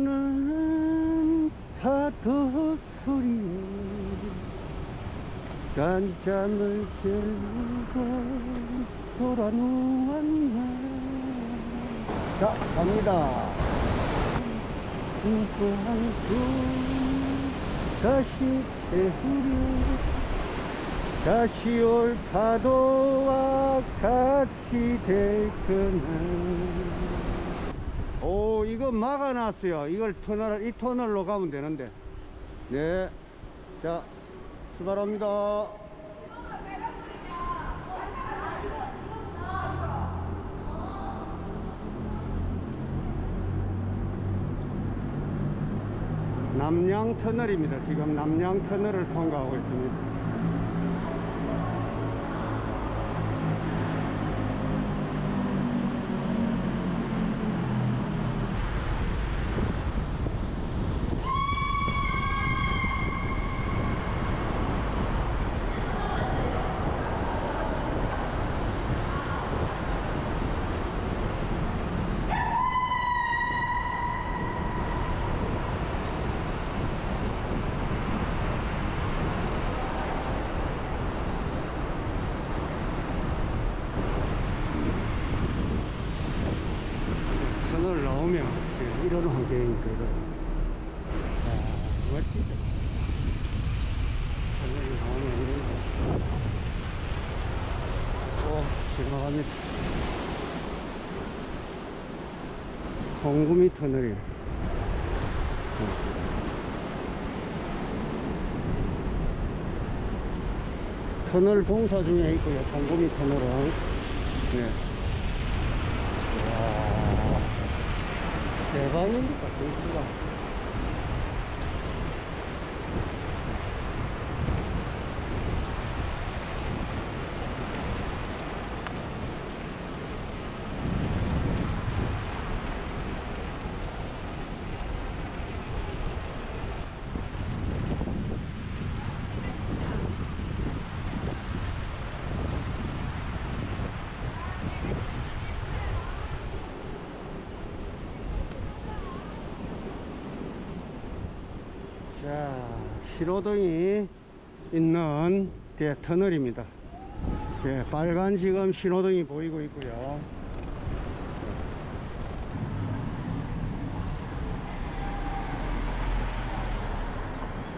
밀려오는 파도 소리에 깜잠을 깨우고 돌아 누웠나 자 갑니다. 한숨 다시 채우려 다시 올 파도와 같이 될 그날 오 이거 막아놨어요. 이걸 터널 이 터널로 가면 되는데. 네자 출발합니다. 남양 터널입니다. 지금 남양 터널을 통과하고 있습니다 터널 나오면 이런 환경이니까 아, 멋지죠 터널이 나오면 이런 거. 오, 지나갑니다 송구미 터널이 터널 공사 중에 있고요 송구미 터널은. 네. 와, 대박입니다, 경치가. 자, 신호등이 있는 대 터널입니다. 예, 빨간 지금 신호등이 보이고 있고요.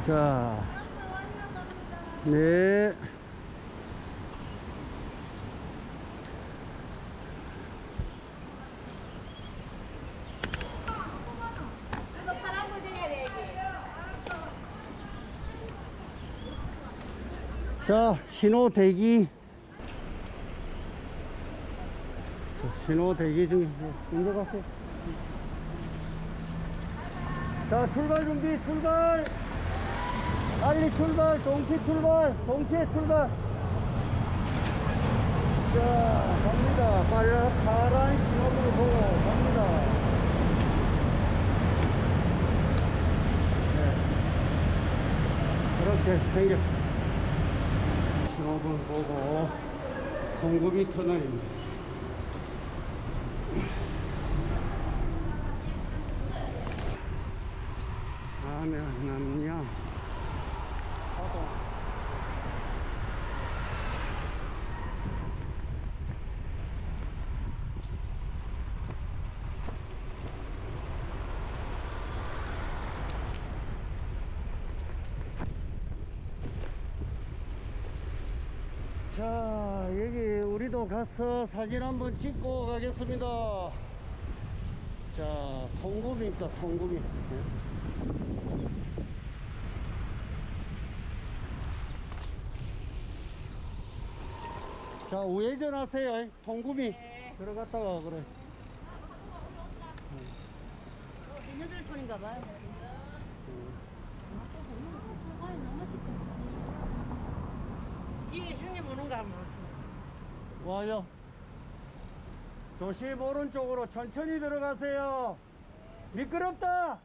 자, 네. 이거 파란 거 돼야 되지. 자, 신호 대기. 자, 신호 대기 중에 먼저 가세요. 자, 출발 준비, 출발. 빨리 출발, 동시 출발, 동시에 출발. 자, 갑니다. 빨리 파란 신호등을 보고 갑니다. 네. 그렇게 생겼습니다. 보고 송구미 터널입니다. 하면 남양 파도 자 여기 우리도 가서 사진 한번 찍고 가겠습니다 자 통구미입니다 통구미 네. 자 우회전 하세요 통구미 들어갔다가 그래 민여들촌인가 봐요. 오는가 한번 와요 조심 오른쪽으로 천천히 들어가세요 미끄럽다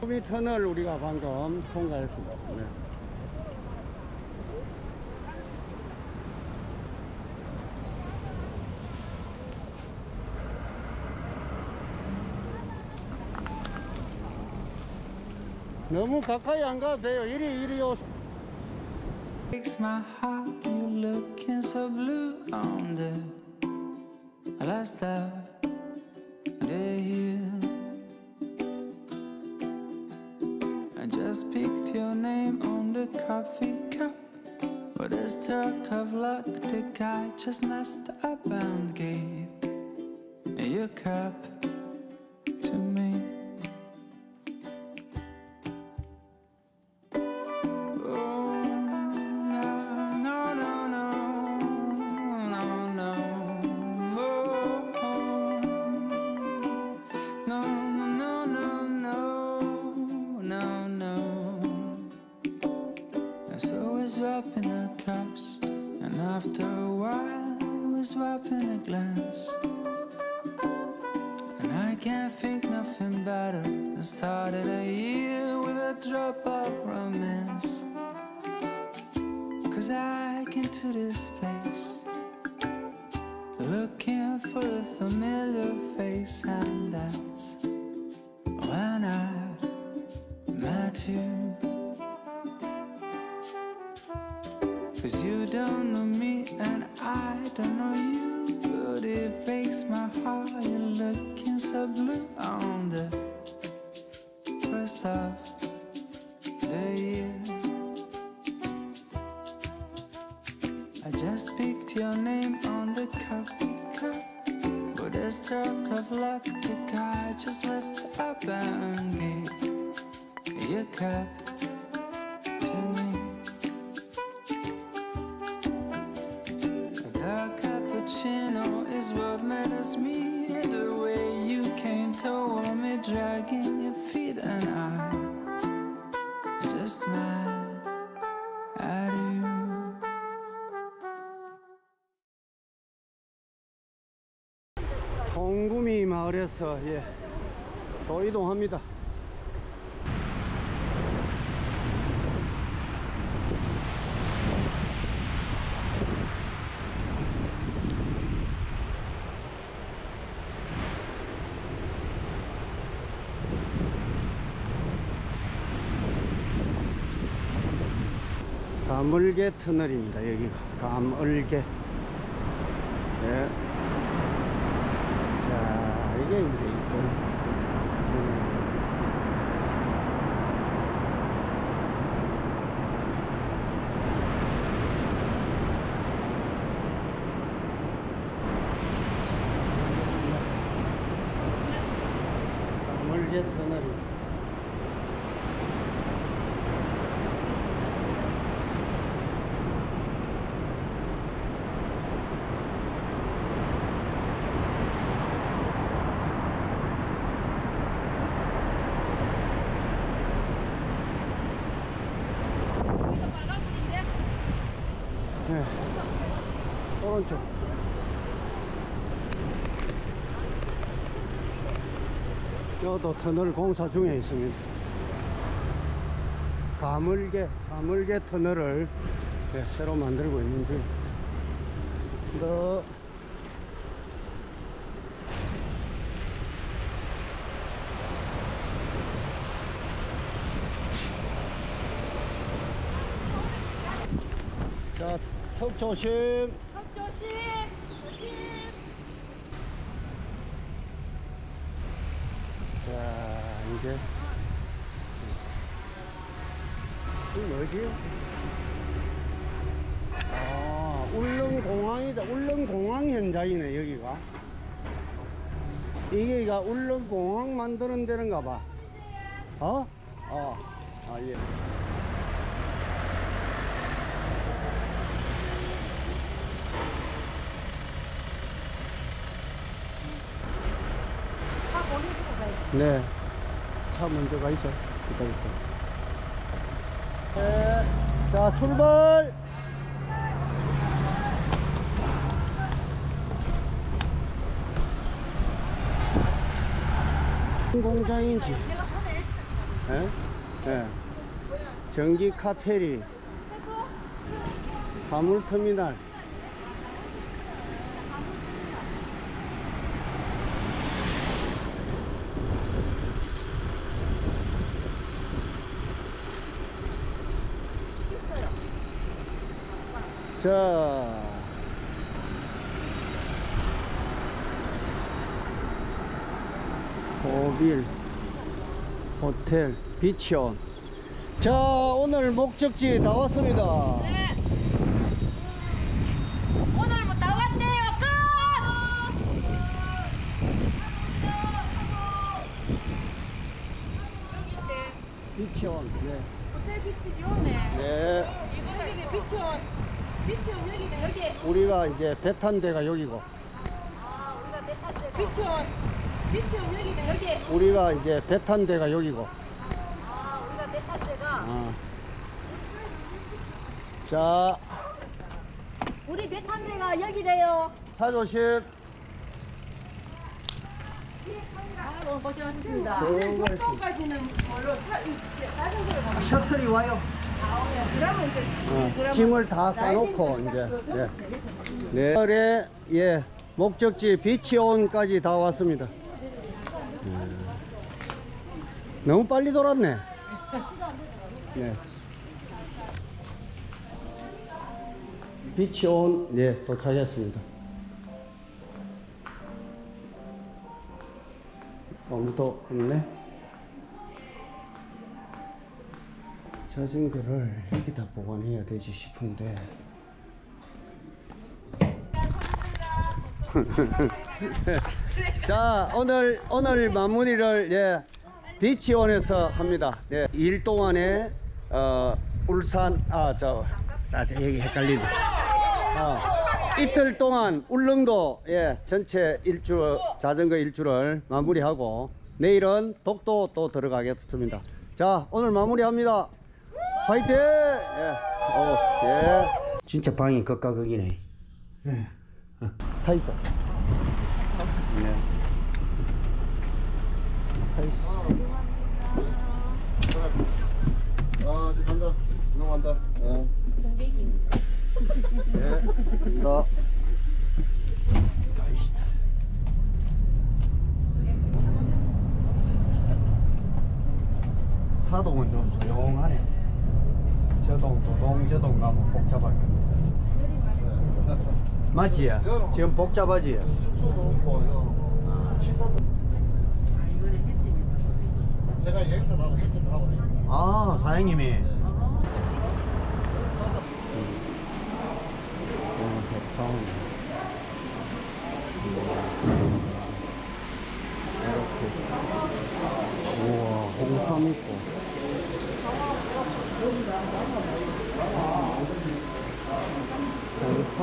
호비 터널 우리가 방금 통과했습니다. 네. 너무 가까이 안 가도 돼요. 이리 이리 오. breaks my heart. You looking so blue on the last stop day here. I just picked your name on the coffee cup. But a stroke of luck, the guy just messed up and gave your cup Can't think nothing better than started a year with a drop of romance. Cause I came to this place looking for a familiar face, and that's when I met you. Cause you don't know me and I don't know you. But it breaks my heart. You're looking so blue on the first of the year. I just picked your name on the coffee cup. With a stroke of luck, the guy just messed up and gave your cup matters me. The way you came toward me, dragging your feet, and I just smiled at you. 송구미 마을에서 예, 또 이동합니다. 가물개 터널입니다. 여기가 가물개. 예. 자, 이게 이제 있고. 가물개 터널이. 이거 빨간불인데? 네. 오른쪽. 여도 터널 공사 중에 있습니다. 가물개, 가물개 터널을 네, 새로 만들고 있는 중. 너 자. 턱 조심! 조심! 자, 이제. 이게 뭐지? 아, 울릉공항이다. 울릉공항 현장이네, 여기가. 이게가 울릉공항 만드는 데는가 봐. 어? 어. 아, 예. 네. 차 먼저 가 있어. 기다리세요. 네. 자, 출발! 공장인지. 예? 예. 전기 카페리. 화물터미널. 자. 호빌 호텔 비치온 자 오늘 목적지 다 왔습니다 네. 오늘 뭐 나왔네요. 끝. 비치온 네. 호텔 비치 요네. 네 여기는 비치원. 비치원 여기는 여기. 우리가 이제 배 탄 데가 여기고 아, 우리가 메탈 때. 비치원. 비치원 여기는 여기. 우리가 이제 배 탄 데가 여기고 아, 우리가 메탈 때가. 어. 자 우리 메탈 때가 여기래요. 차 조심 아, 오늘 고생하셨습니다. poka지는 셔틀이 와요 어, 짐을 다 싸놓고 이제 예. 네. 네. 예 목적지 비치온까지 다 왔습니다 예. 너무 빨리 돌았네 네. 비치온 네 도착했습니다 아무도 없네 자전거를 여기다 보관해야 되지 싶은데. 자 오늘 오늘 마무리를 예 비치원에서 합니다. 예, 일 동안에 어 울산 아저 아, 여기 헷갈린다 어, 이틀 동안 울릉도 예 전체 일주 자전거 일주를 마무리하고 내일은 독도 또 들어가겠습니다. 자 오늘 마무리합니다 화이팅 예. 어, 예. 진짜 방이 극과 극이네 예. 어, 타이거 네. 타이거 아, 이제 간다. 이거 간다. 어. 예, 나 가이스트. 사동은 좀 조용하네. 저동, 도동, 저동 가면 복잡할 건데. 맞지? 지금 복잡하지? 숙소도 없고, 이거. 식사도. 제가 여기서 나고 세팅을 하고. 아, 사장님이. 백타운. 이렇게. 우와, 홍삼 있고.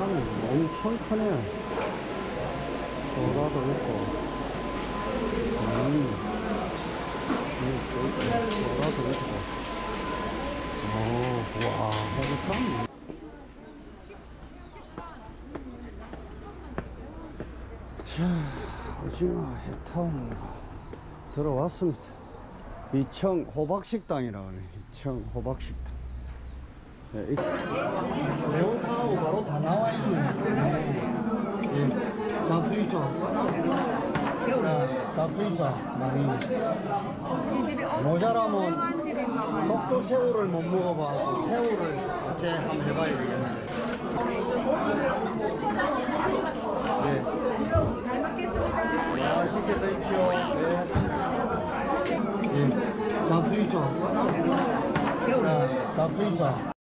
홍삼이 엄청 크네. 소라도 있고. 음. 소라도 있고. 오, 와, 홍삼. 자, 오징어 해타운 들어왔습니다. 이청 호박식당이라고 하네. 이청 호박식당. 네, 이- 매운탕하고 바로 다 나와 있네. 예, 잡수있어. 자, 잡수있어. 많이. 모자라면 독도 새우를 못 먹어봐도 새우를 어째 한번 해봐야 되겠네. 네. 잘 먹겠습니다. 맛있게 드십시오. 네. 예. 있어. 자, 잡수 있어.